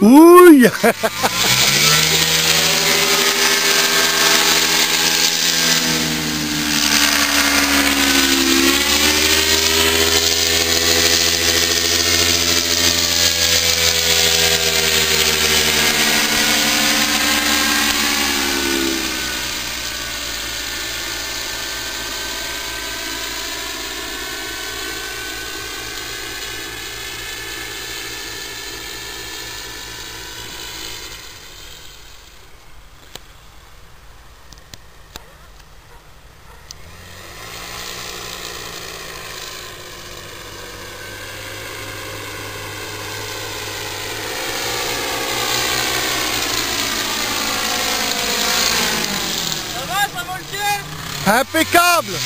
哦呀哈哈哈 Impeccable.